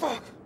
Fuck!